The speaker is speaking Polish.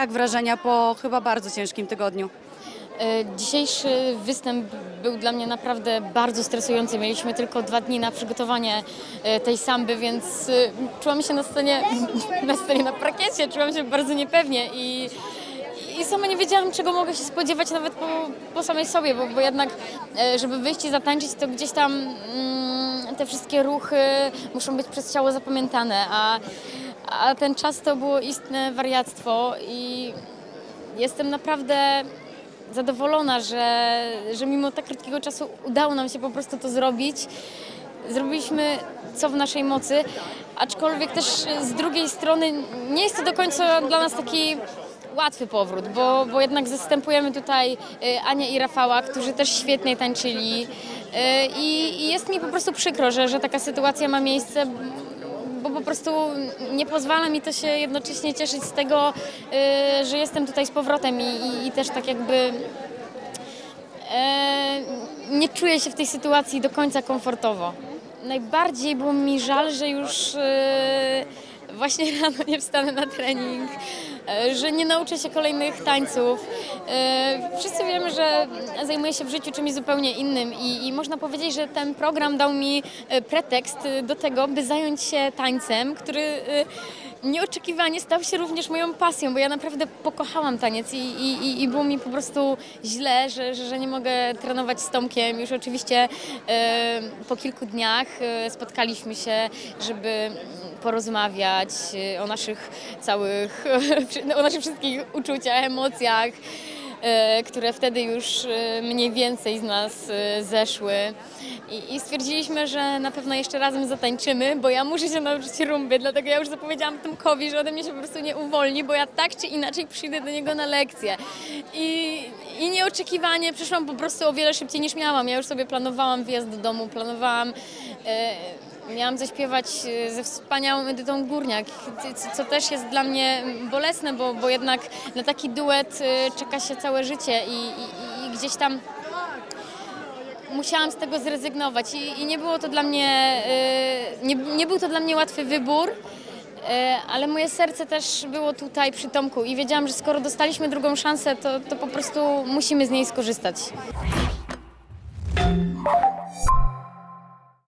Jak wrażenia po chyba bardzo ciężkim tygodniu? E, Dzisiejszy występ był dla mnie naprawdę bardzo stresujący. Mieliśmy tylko dwa dni na przygotowanie e, tej samby, więc e, czułam się na scenie, na scenie, na parkiecie, czułam się bardzo niepewnie i, i sama nie wiedziałam, czego mogę się spodziewać nawet po, po samej sobie, bo, bo jednak, żeby wyjść i zatańczyć, to gdzieś tam mm, te wszystkie ruchy muszą być przez ciało zapamiętane, a, a ten czas to było istne wariactwo i jestem naprawdę zadowolona, że, że mimo tak krótkiego czasu udało nam się po prostu to zrobić. Zrobiliśmy co w naszej mocy, aczkolwiek też z drugiej strony nie jest to do końca dla nas taki łatwy powrót, bo, bo jednak zastępujemy tutaj y, Anię i Rafała, którzy też świetnie tańczyli. Y, I, I jest mi po prostu przykro, że, że taka sytuacja ma miejsce, bo po prostu nie pozwala mi to się jednocześnie cieszyć z tego, y, że jestem tutaj z powrotem i, i, i też tak jakby e, nie czuję się w tej sytuacji do końca komfortowo. Najbardziej było mi żal, że już e, właśnie rano nie wstanę na trening, e, że nie nauczę się kolejnych tańców. E, Wszyscy wiemy, że zajmuję się w życiu czymś zupełnie innym i, i można powiedzieć, że ten program dał mi e, pretekst do tego, by zająć się tańcem, który nieoczekiwanie stał się również moją pasją, bo ja naprawdę pokochałam taniec i, i, i- było mi po prostu źle, że, że, że nie mogę trenować z Tomkiem. Już oczywiście po kilku dniach spotkaliśmy się, żeby porozmawiać e, o naszych całych, o naszych wszystkich uczuciach, emocjach e, które wtedy już e, mniej więcej z nas zeszły. I, stwierdziliśmy, że na pewno jeszcze razem zatańczymy, bo ja muszę się nauczyć rumby, dlatego ja już zapowiedziałam Tomkowi, że ode mnie się po prostu nie uwolni, bo ja tak czy inaczej przyjdę do niego na lekcję. I, i nieoczekiwanie przyszłam po prostu o wiele szybciej niż miałam. Ja już sobie planowałam wyjazd do domu, planowałam... E, Miałam zaśpiewać e, ze wspaniałą Edytą Górniak, co- też jest dla mnie bolesne, bo, bo jednak na taki duet e, czeka się całe życie i, i, i gdzieś tam musiałam z tego zrezygnować i, i nie było to dla mnie, e, nie, nie był to dla mnie łatwy wybór, ale moje serce też było tutaj przy Tomku i wiedziałam, że skoro dostaliśmy drugą szansę, to, to po prostu musimy z niej skorzystać.